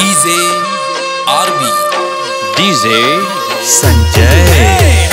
DJ RB. DJ Sanjay.